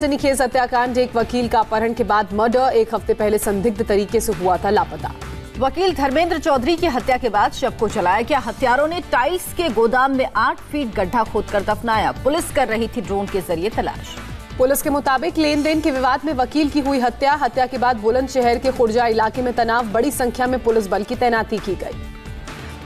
खेस हत्याकांड एक वकील का अपहरण के बाद मर्डर एक हफ़्ते पहले संदिग्ध तरीके से हुआ था लापता। वकील धर्मेंद्र चौधरी की हत्या के बाद शव को चलाया गया। हत्यारों ने टाइल्स के गोदाम में आठ फीट गड्ढा खोदकर दफनाया। पुलिस कर रही थी ड्रोन के ज़रिए तलाश। पुलिस के मुताबिक लेन देन के विवाद में वकील की हुई हत्या हत्या के बाद बुलंदशहर के खुर्जा इलाके में तनाव बड़ी संख्या में पुलिस बल की तैनाती की गई।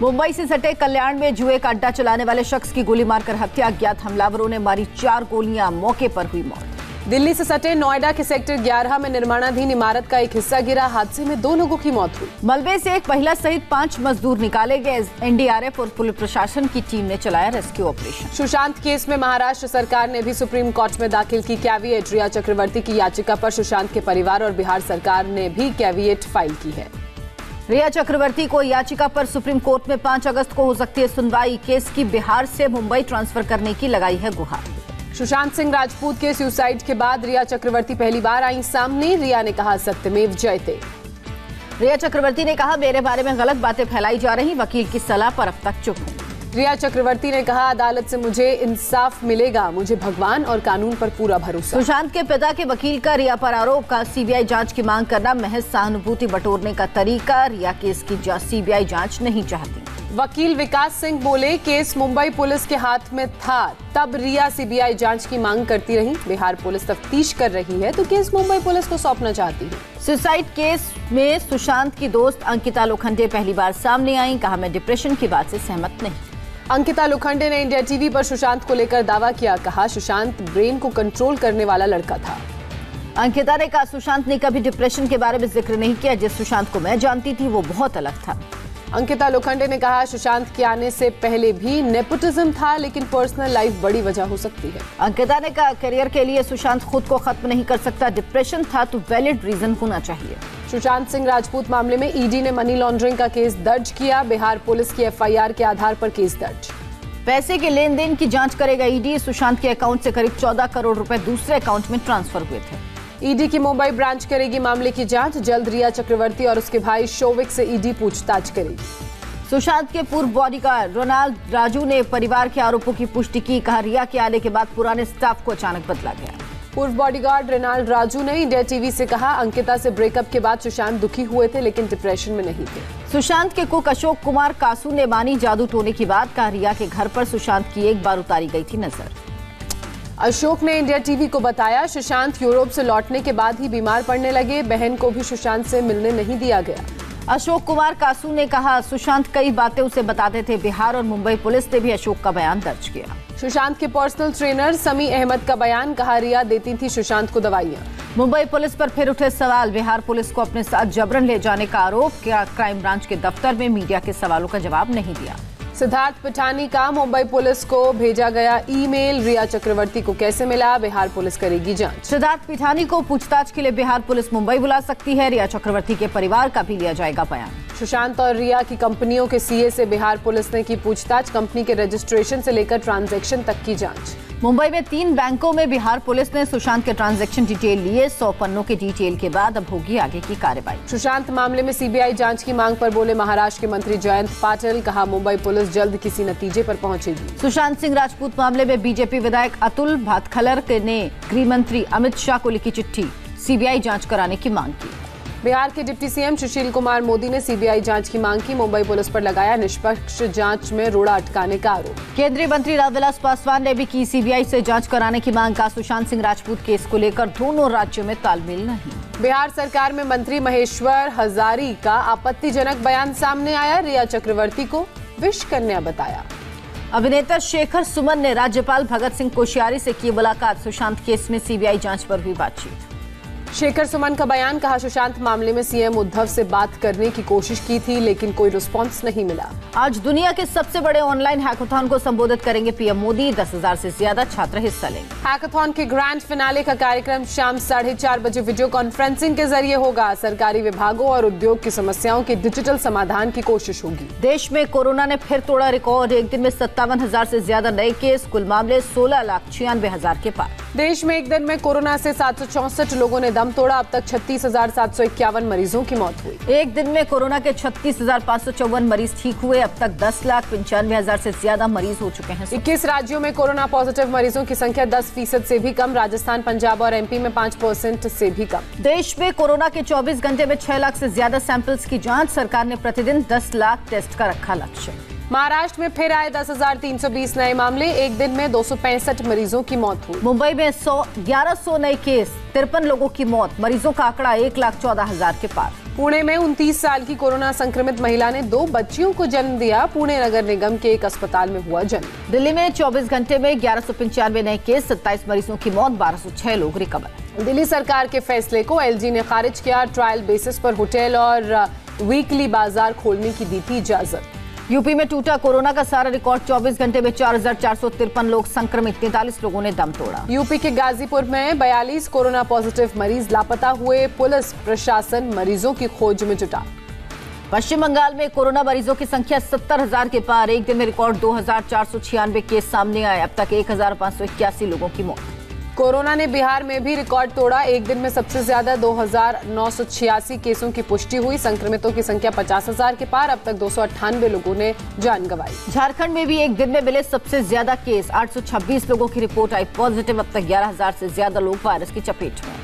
मुंबई से सटे कल्याण में जुए का अड्डा चलाने वाले शख्स की गोली मारकर हत्या अज्ञात हमलावरों ने मारी चार गोलियाँ मौके पर हुई मौत। दिल्ली से सटे नोएडा के सेक्टर 11 में निर्माणाधीन इमारत का एक हिस्सा गिरा हादसे में दो लोगों की मौत हुई। मलबे से एक महिला सहित पाँच मजदूर निकाले गए। एनडीआरएफ और पुलिस प्रशासन की टीम ने चलाया रेस्क्यू ऑपरेशन। सुशांत केस में महाराष्ट्र सरकार ने भी सुप्रीम कोर्ट में दाखिल की कैविएट। रिया चक्रवर्ती की याचिका आरोप सुशांत के परिवार और बिहार सरकार ने भी कैविएट फ़ाइल की है। रिया चक्रवर्ती को याचिका पर सुप्रीम कोर्ट में 5 अगस्त को हो सकती है सुनवाई। केस की बिहार से मुंबई ट्रांसफ़र करने की लगाई है गुहार। सुशांत सिंह राजपूत के सुसाइड के बाद रिया चक्रवर्ती पहली बार आई सामने। रिया ने कहा सत्यमेव जयते रिया चक्रवर्ती ने कहा मेरे बारे में गलत बातें फैलाई जा रही वकील की सलाह पर अब तक चुप। हूँ रिया चक्रवर्ती ने कहा अदालत से मुझे इंसाफ मिलेगा मुझे भगवान और कानून पर पूरा भरोसा। सुशांत के पिता के वकील का रिया पर आरोप का सीबीआई जाँच की मांग करना महज सहानुभूति बटोरने का तरीका रिया केस की सीबीआई जाँच नहीं चाहती। वकील विकास सिंह बोले केस मुंबई पुलिस के हाथ में था। तब रिया सीबीआई जाँच की मांग करती रही। बिहार पुलिस तफ्तीश कर रही है तो केस मुंबई पुलिस को सौंपना चाहती है। सुसाइड केस में सुशांत की दोस्त अंकिता लोखंडे पहली बार सामने आई। कहा मैं डिप्रेशन की बात से सहमत नहीं। अंकिता लोखंडे ने इंडिया टीवी पर सुशांत को लेकर दावा किया। कहा सुशांत ब्रेन को कंट्रोल करने वाला लड़का था। अंकिता ने कहा सुशांत ने कभी डिप्रेशन के बारे में ज़िक्र नहीं किया। जिस सुशांत को मैं जानती थी वो बहुत अलग था। अंकिता लोखंडे ने कहा सुशांत के आने से पहले भी नेपोटिज्म था लेकिन पर्सनल लाइफ बड़ी वजह हो सकती है। अंकिता ने कहा करियर के लिए सुशांत खुद को खत्म नहीं कर सकता। डिप्रेशन था तो वैलिड रीजन होना चाहिए। सुशांत सिंह राजपूत मामले में ईडी ने मनी लॉन्ड्रिंग का केस दर्ज किया। बिहार पुलिस की एफआईआर के आधार पर केस दर्ज। पैसे के लेन देन की जाँच करेगा ईडी। सुशांत के अकाउंट से करीब 14 करोड़ रुपए दूसरे अकाउंट में ट्रांसफ़र हुए थे। ईडी की मुंबई ब्रांच करेगी मामले की जाँच, जल्द रिया चक्रवर्ती और उसके भाई शोविक से ईडी पूछताछ करेगी। सुशांत के पूर्व बॉडीगार्ड रोनाल्ड राजू ने परिवार के आरोपों की पुष्टि की, कहा रिया के आने के बाद पुराने स्टाफ को अचानक बदला गया। पूर्व बॉडीगार्ड रेनाल्ड राजू ने इंडिया टीवी से कहा, अंकिता से ब्रेकअप के बाद सुशांत दुखी हुए थे, लेकिन डिप्रेशन में नहीं थे। सुशांत के कुक अशोक कुमार कासू ने मानी जादू टोने की बात, कहा रिया के घर पर सुशांत की एक बार उतारी गई थी नज़र। अशोक ने इंडिया टीवी को बताया सुशांत यूरोप से लौटने के बाद ही बीमार पड़ने लगे। बहन को भी सुशांत से मिलने नहीं दिया गया। अशोक कुमार कासू ने कहा सुशांत कई बातें उसे बताते थे। बिहार और मुंबई पुलिस ने भी अशोक का बयान दर्ज किया। सुशांत के पर्सनल ट्रेनर समी अहमद का बयान कहा रिया देती थी सुशांत को दवाइयाँ। मुंबई पुलिस पर फिर उठे सवाल। बिहार पुलिस को अपने साथ जबरन ले जाने का आरोप क्या क्राइम ब्रांच के दफ्तर में मीडिया के सवालों का जवाब नहीं दिया। सिद्धार्थ पठानी का मुंबई पुलिस को भेजा गया ईमेल। रिया चक्रवर्ती को कैसे मिला? बिहार पुलिस करेगी जाँच। सिद्धार्थ पिठानी को पूछताछ के लिए बिहार पुलिस मुंबई बुला सकती है। रिया चक्रवर्ती के परिवार का भी लिया जाएगा बयान। सुशांत और रिया की कंपनियों के सीए से बिहार पुलिस ने की पूछताछ। कंपनी के रजिस्ट्रेशन से लेकर ट्रांजेक्शन तक की जाँच। मुंबई में तीन बैंकों में बिहार पुलिस ने सुशांत के ट्रांजैक्शन डिटेल लिए सौ पन्नों के डिटेल के बाद अब होगी आगे की कार्रवाई। सुशांत मामले में सीबीआई जाँच की मांग पर बोले महाराष्ट्र के मंत्री जयंत पाटिल कहा मुंबई पुलिस जल्द किसी नतीजे पर पहुंचेगी। सुशांत सिंह राजपूत मामले में बीजेपी विधायक अतुल भातखलर ने गृह मंत्री अमित शाह को लिखी चिट्ठी। सीबीआई जाँच कराने की मांग की। बिहार के डिप्टी सीएम सुशील कुमार मोदी ने सीबीआई जाँच की मांग की। मुंबई पुलिस पर लगाया निष्पक्ष जाँच में रोड़ा अटकाने का आरोप। केंद्रीय मंत्री रामविलास पासवान ने भी की सीबीआई से जाँच कराने की मांग का। सुशांत सिंह राजपूत केस को लेकर दोनों राज्यों में तालमेल नहीं। बिहार सरकार में मंत्री महेश्वर हजारी का आपत्तिजनक बयान सामने आया। रिया चक्रवर्ती को विश कन्या बताया। अभिनेता शेखर सुमन ने राज्यपाल भगत सिंह कोश्यारी से की मुलाकात। सुशांत केस में सीबीआई जाँच पर हुई बातचीत। शेखर सुमन का बयान कहा सुशांत मामले में सीएम उद्धव से बात करने की कोशिश की थी लेकिन कोई रिस्पांस नहीं मिला। आज दुनिया के सबसे बड़े ऑनलाइन हैकाथॉन को संबोधित करेंगे पीएम मोदी दस हज़ार से ज़्यादा छात्र हिस्सा लेंगे। हैकाथॉन के ग्रैंड फिनाले का कार्यक्रम शाम साढ़े चार बजे वीडियो कॉन्फ्रेंसिंग के ज़रिए होगा। सरकारी विभागों और उद्योग की समस्याओं के डिजिटल समाधान की कोशिश होगी। देश में कोरोना ने फिर तोड़ा रिकॉर्ड। एक दिन में सत्तावन हज़ार से ज़्यादा नए केस कुल मामले सोलह लाख छियानवे हज़ार के पार। देश में एक दिन में कोरोना से सात सौ चौंसठ लोगों ने दम तोड़ा। अब तक छत्तीस मरीजों की मौत हुई। एक दिन में कोरोना के छत्तीस मरीज़ ठीक हुए। अब तक दस लाख पंचानवे हज़ार ऐसी ज़्यादा मरीज़ हो चुके हैं। 21 राज्यों में कोरोना पॉजिटिव मरीजों की संख्या 10 फ़ीसद ऐसी भी कम। राजस्थान पंजाब और एमपी में 5 परसेंट ऐसी भी कम। देश में कोरोना के 24 घंटे में छह लाख ऐसी ज़्यादा सैंपल्स की जाँच। सरकार ने प्रतिदिन 10 लाख टेस्ट का रखा लक्ष्य। महाराष्ट्र में फिर आए 10,320 नए मामले। एक दिन में दो सौ पैंसठ मरीजों की मौत हुई। मुंबई में 100 1100 नए केस तिरपन लोगों की मौत मरीजों का आंकड़ा एक लाख चौदह हज़ार के पार। पुणे में 29 साल की कोरोना संक्रमित महिला ने दो बच्चियों को जन्म दिया। पुणे नगर निगम के एक अस्पताल में हुआ जन्म। दिल्ली में 24 घंटे में ग्यारह नए केस 27 मरीजों की मौत 1206 लोग रिकवर। दिल्ली सरकार के फैसले को एलजी ने खारिज किया। ट्रायल बेसिस पर होटल और वीकली बाज़ार खोलने की दी थी इजाज़त। यूपी में टूटा कोरोना का सारा रिकॉर्ड 24 घंटे में चार हज़ार चार सौ तिरपन लोग संक्रमित तैतालीस लोगों ने दम तोड़ा। यूपी के गाजीपुर में 42 कोरोना पॉजिटिव मरीज़ लापता हुए पुलिस प्रशासन मरीजों की खोज में जुटा। पश्चिम बंगाल में कोरोना मरीजों की संख्या सत्तर हज़ार के पार एक दिन में रिकॉर्ड दो हज़ार चार सौ छियानवे केस सामने आए अब तक एक लोगों की मौत। कोरोना ने बिहार में भी रिकॉर्ड तोड़ा। एक दिन में सबसे ज़्यादा दो हज़ार नौ सौ छियासी केसों की पुष्टि हुई। संक्रमितों की संख्या पचास हज़ार के पार। अब तक दो सौ अट्ठानवे लोगों ने जान गंवाई। झारखंड में भी एक दिन में मिले सबसे ज़्यादा केस। 826 लोगों की रिपोर्ट आई पॉजिटिव। अब तक ग्यारह हज़ार से ज़्यादा लोग वायरस की चपेट में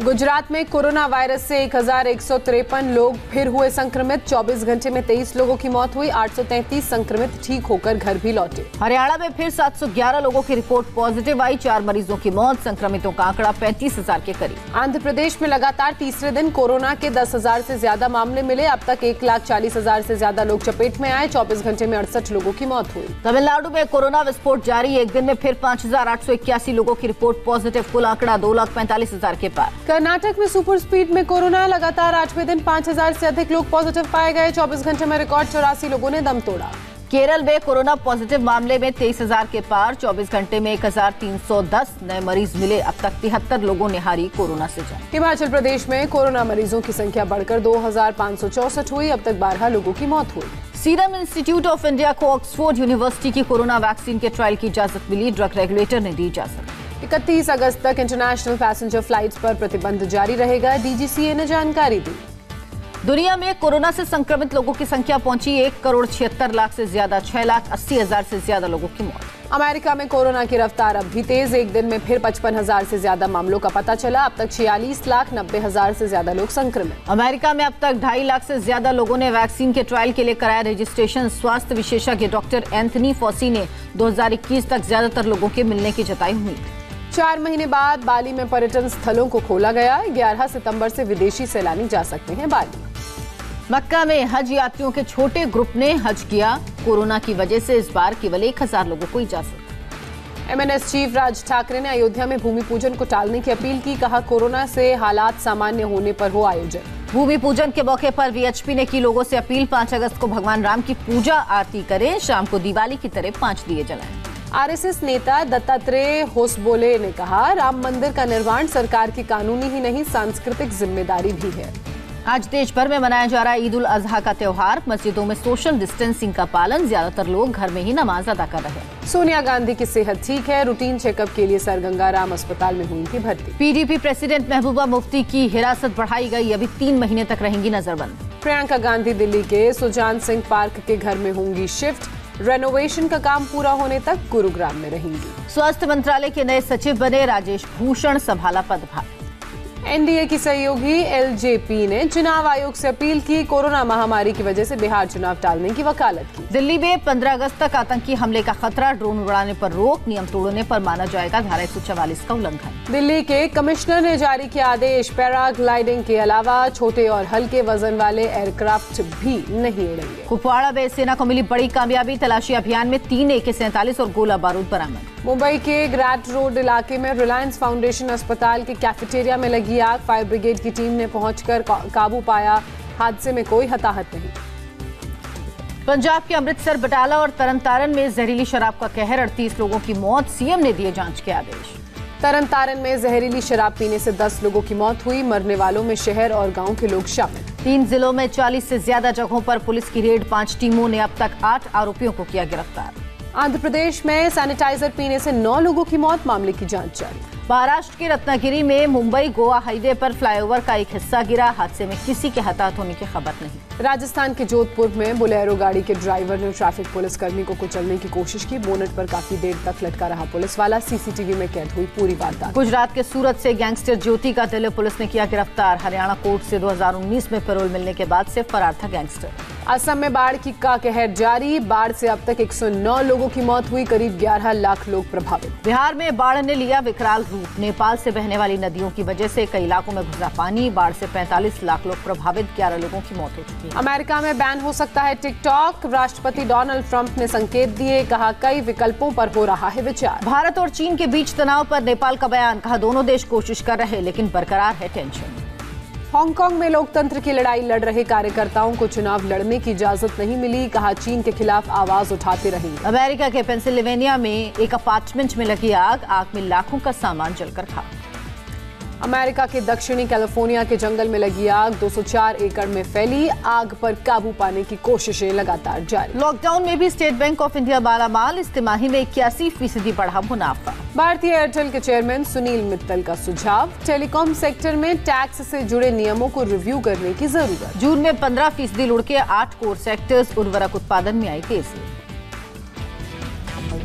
गुजरात में कोरोना वायरस से एक हज़ार एक सौ तिरपन लोग फिर हुए संक्रमित। 24 घंटे में 23 लोगों की मौत हुई 833 संक्रमित ठीक होकर घर भी लौटे। हरियाणा में फिर 711 लोगों की रिपोर्ट पॉजिटिव आई चार मरीजों की मौत संक्रमितों का आंकड़ा पैंतीस हज़ार के करीब। आंध्र प्रदेश में लगातार तीसरे दिन कोरोना के दस हज़ार से ज़्यादा मामले मिले अब तक एक लाख चालीस हज़ार से ज़्यादा लोग चपेट में आए चौबीस घंटे में अड़सठ लोगों की मौत हुई। तमिलनाडु में कोरोना विस्फोट जारी एक दिन में फिर पाँच हज़ार आठ सौ इक्यासी लोगों की रिपोर्ट पॉजिटिव कुल आंकड़ा दो लाख पैंतालीस हज़ार के पार। कर्नाटक में सुपर स्पीड में कोरोना लगातार आठवें दिन 5000 से अधिक लोग पॉजिटिव पाए गए। 24 घंटे में रिकॉर्ड चौरासी लोगों ने दम तोड़ा। केरल में कोरोना पॉजिटिव मामले में तेईस हज़ार के पार 24 घंटे में 1310 नए मरीज़ मिले। अब तक तिहत्तर लोगों ने हारी कोरोना से जान। हिमाचल प्रदेश में कोरोना मरीजों की संख्या बढ़कर दो हुई। अब तक बारह लोगों की मौत हुई। सीरम इंस्टीट्यूट ऑफ़ इंडिया को ऑक्सफोर्ड यूनिवर्सिटी की कोरोना वैक्सीन के ट्रायल की इजाज़त मिली। ड्रग रेगुलेटर ने दी इजाज़त। इकतीस अगस्त तक इंटरनेशनल पैसेंजर फ्लाइट्स पर प्रतिबंध जारी रहेगा डीजीसीए ने जानकारी दी। दुनिया में कोरोना से संक्रमित लोगों की संख्या पहुँची एक करोड़ छिहत्तर लाख से ज़्यादा छह लाख अस्सी हज़ार से ज़्यादा लोगों की मौत। अमेरिका में कोरोना की रफ्तार अब भी तेज एक दिन में फिर पचपन हज़ार से ज़्यादा मामलों का पता चला अब तक छियालीस लाख नब्बे हज़ार से ज़्यादा लोग संक्रमित। अमेरिका में अब तक ढाई लाख से ज़्यादा लोगों ने वैक्सीन के ट्रायल के लिए कराया रजिस्ट्रेशन। स्वास्थ्य विशेषज्ञ डॉक्टर एंथनी फॉसी ने 2021 तक ज़्यादातर लोगों के मिलने की जताई उम्मीद। चार महीने बाद बाली में पर्यटन स्थलों को खोला गया। 11 सितंबर से विदेशी सैलानी जा सकते हैं बाली। मक्का में हज यात्रियों के छोटे ग्रुप ने हज किया। कोरोना की वजह से इस बार केवल एक हज़ार लोगों को इजाज़त एमएनएस चीफ राज ठाकरे ने अयोध्या में भूमि पूजन को टालने की अपील की। कहा कोरोना से हालात सामान्य होने पर हो आयोजन। भूमि पूजन के मौके पर वीएचपी ने की लोगों से अपील। पाँच अगस्त को भगवान राम की पूजा आरती करें। शाम को दिवाली की तरह पाँच दिए जलाएँ। आरएसएस नेता दत्तात्रेय होसबोले ने कहा राम मंदिर का निर्माण सरकार की कानूनी ही नहीं सांस्कृतिक ज़िम्मेदारी भी है। आज देश भर में मनाया जा रहा है ईद उल अजहा का त्योहार। मस्जिदों में सोशल डिस्टेंसिंग का पालन ज़्यादातर लोग घर में ही नमाज़ अदा कर रहे हैं। सोनिया गांधी की सेहत ठीक है रूटीन चेकअप के लिए सर गंगाराम अस्पताल में हुई थी भर्ती। पीडीपी प्रेसिडेंट महबूबा मुफ्ती की हिरासत बढ़ाई गई अभी तीन महीने तक रहेंगी नजरबंद। प्रियंका गांधी दिल्ली के सुजान सिंह पार्क के घर में होंगी शिफ्ट रेनोवेशन का काम पूरा होने तक गुरुग्राम में रहेंगी। स्वास्थ्य मंत्रालय के नए सचिव बने राजेश भूषण, संभाला पदभार। एनडीए की सहयोगी एलजेपी ने चुनाव आयोग से अपील की कोरोना महामारी की वजह से बिहार चुनाव टालने की वकालत की। दिल्ली में 15 अगस्त तक आतंकी हमले का खतरा ड्रोन उड़ाने पर रोक नियम तोड़ने पर माना जाएगा धारा एक का उल्लंघन। दिल्ली के कमिश्नर ने जारी किया आदेश पैराग्लाइडिंग के अलावा छोटे और हल्के वज़न वाले एयरक्राफ्ट भी नहीं उड़ेंगे। कुपवाड़ा में सेना को मिली बड़ी कामयाबी तलाशी अभियान में तीन ए के सैंतालीस और गोला बारूद बरामद। मुंबई के ग्रैट रोड इलाके में रिलायंस फाउंडेशन अस्पताल के कैफेटेरिया में लगी आग। फायर ब्रिगेड की टीम ने पहुंचकर काबू पाया। हादसे में कोई हताहत नहीं। पंजाब के अमृतसर बटाला और तरनतारन में जहरीली शराब का कहर। अड़तीस लोगों की मौत। सीएम ने दिए जाँच के आदेश। तरनतारन में जहरीली शराब पीने से 10 लोगों की मौत हुई। मरने वालों में शहर और गाँव के लोग शामिल। तीन जिलों में 40 से ज़्यादा जगहों पर पुलिस की रेड पाँच टीमों ने अब तक आठ आरोपियों को किया गिरफ़्तार। आंध्र प्रदेश में सैनिटाइजर पीने से नौ लोगों की मौत, मामले की जाँच जारी। महाराष्ट्र के रत्नागिरी में मुंबई गोवा हाईवे पर फ्लाईओवर का एक हिस्सा गिरा। हादसे में किसी के हताहत होने की खबर नहीं। राजस्थान के जोधपुर में बुलेरो गाड़ी के ड्राइवर ने ट्रैफ़िक पुलिसकर्मी को कुचलने की कोशिश की। बोनट पर काफ़ी देर तक लटका रहा पुलिस वाला सीसीटीवी में कैद हुई पूरी वारदात। गुजरात के सूरत से गैंगस्टर ज्योति का दिल्ली पुलिस ने किया गिरफ़्तार। हरियाणा कोर्ट से 2019 में पैरोल मिलने के बाद से फरार था गैंगस्टर। असम में बाढ़ की का कहर जारी। बाढ़ से अब तक 109 लोगों की मौत हुई करीब 11 लाख लोग प्रभावित। बिहार में बाढ़ ने लिया विकराल रूप। नेपाल से बहने वाली नदियों की वजह से कई इलाकों में घुसा पानी। बाढ़ से 45 लाख लोग प्रभावित 11 लोगों की मौत हो चुकी है। अमेरिका में बैन हो सकता है टिकटॉक। राष्ट्रपति डोनाल्ड ट्रंप ने संकेत दिए कहा कई विकल्पों पर हो रहा है विचार। भारत और चीन के बीच तनाव पर नेपाल का बयान कहा दोनों देश कोशिश कर रहे लेकिन बरकरार है टेंशन। हांगकांग में लोकतंत्र की लड़ाई लड़ रहे कार्यकर्ताओं को चुनाव लड़ने की इजाज़त नहीं मिली, कहा चीन के खिलाफ आवाज़ उठाते रहे। अमेरिका के पेंसिल्वेनिया में एक अपार्टमेंट में लगी आग आग में लाखों का सामान जलकर खाक। अमेरिका के दक्षिणी कैलिफ़ोर्निया के जंगल में लगी आग 204 एकड़ में फैली। आग पर काबू पाने की कोशिशें लगातार जारी। लॉकडाउन में भी स्टेट बैंक ऑफ़ इंडिया मालामाल इस तिमाही में इक्यासी फ़ीसदी बढ़ा मुनाफा। भारतीय एयरटेल के चेयरमैन सुनील मित्तल का सुझाव टेलीकॉम सेक्टर में टैक्स से जुड़े नियमों को रिव्यू करने की ज़रूरत। जून में पंद्रह फ़ीसदी लुढ़के आठ कोर सेक्टर्स उर्वरक उत्पादन में आई तेज़ी।